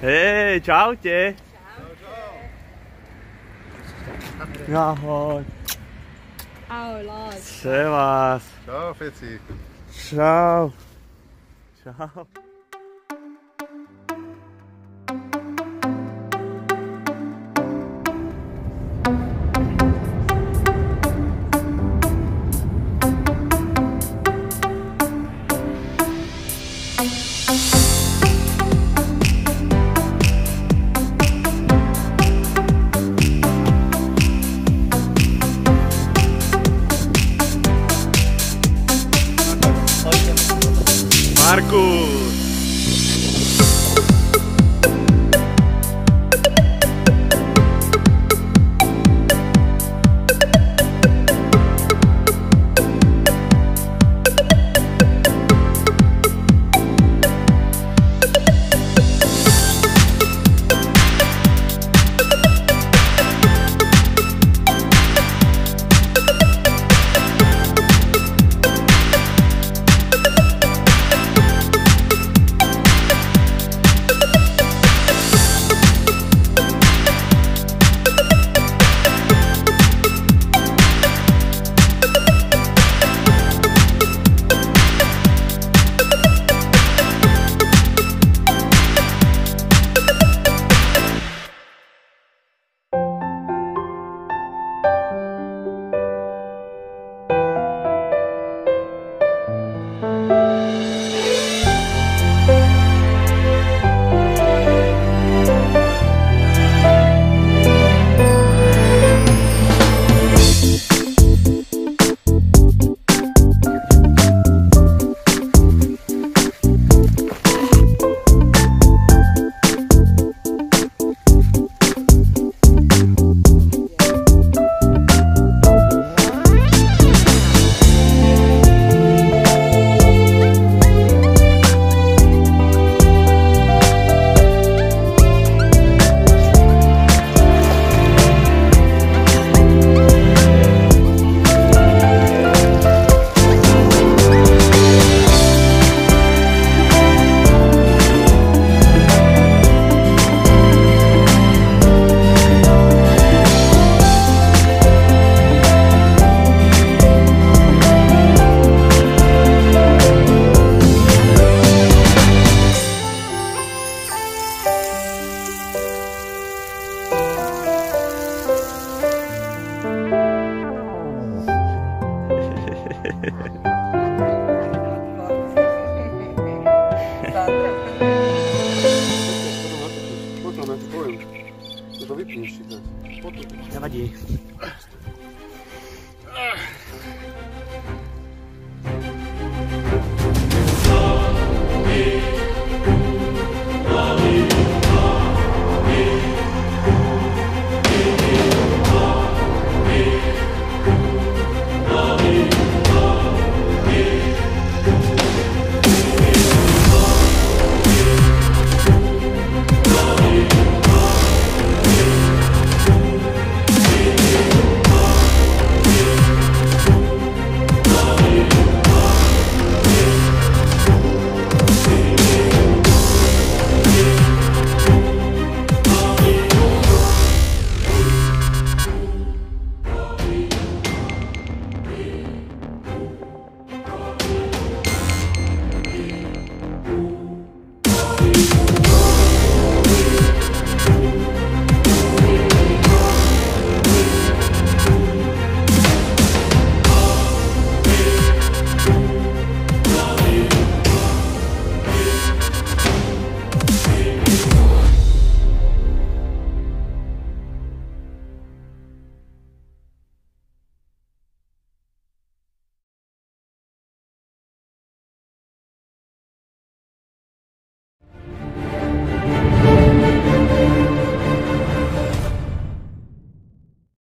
Hej, čaute. Ahoj. Ahoj, Lars. Chce vás. Čau, Feci. Čau. Čau. Potom ja ti poviem. To to vypneš si to. Potom. Nevadí.